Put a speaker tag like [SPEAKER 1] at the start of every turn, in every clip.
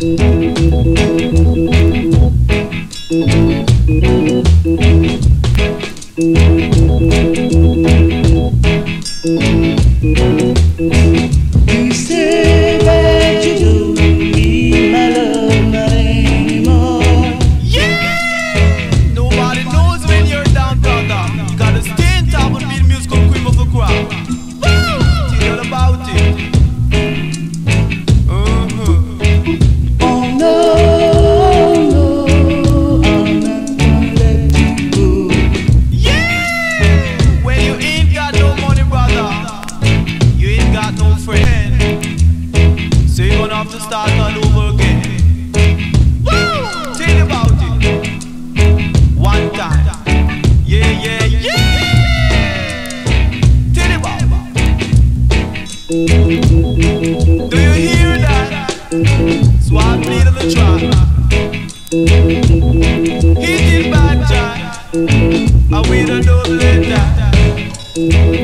[SPEAKER 1] You
[SPEAKER 2] friend. So you're gonna have to start all over again. Woo! Think about it. One time. Yeah, yeah, yeah. Think about it. Do you hear that? So I played on the track. He did bad time. I wait a double that.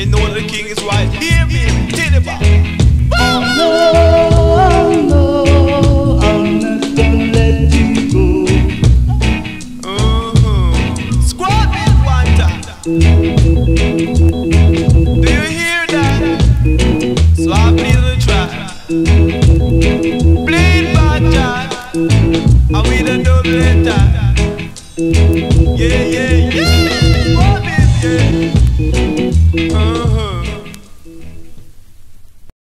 [SPEAKER 2] You know the king is right
[SPEAKER 1] No, no, I'm not gonna let you go.
[SPEAKER 2] Mm-hmm. Squad one time. Do you hear that? So I play the track. And we the double time. Yeah, yeah, yeah. Oh, baby, yeah. Uh,